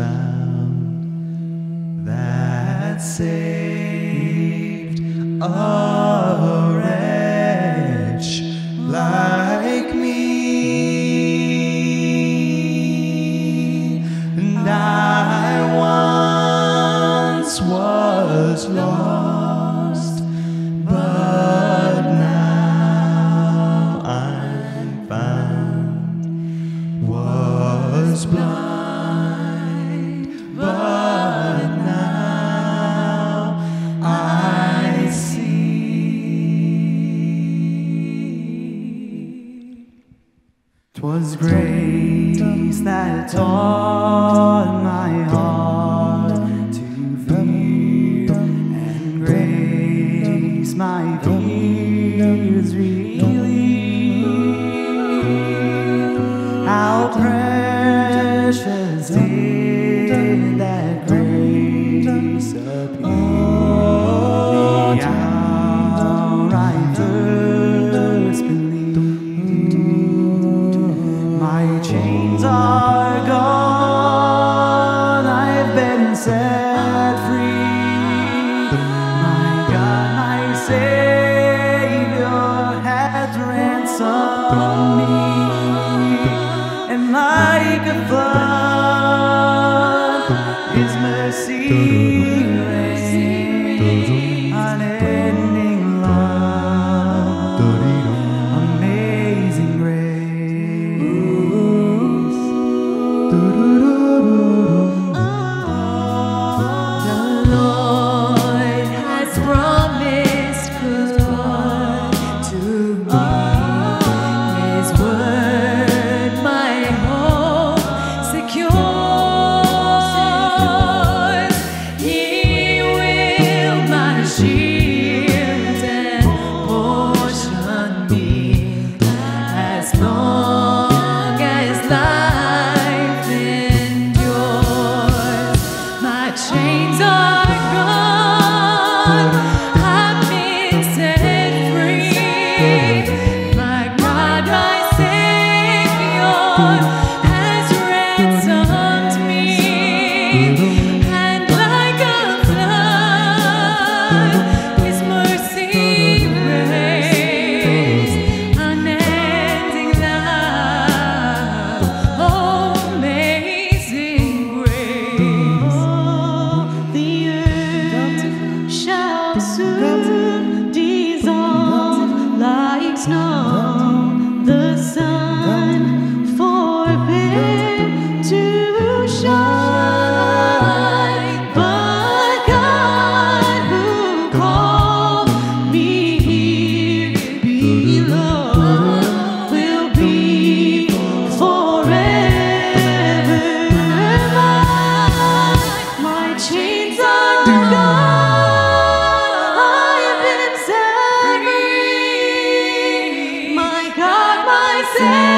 sound that saved us. 'Twas grace that taught my heart flood, His mercy heart. say